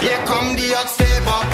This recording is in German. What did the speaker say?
Hier kommen die Hotstepper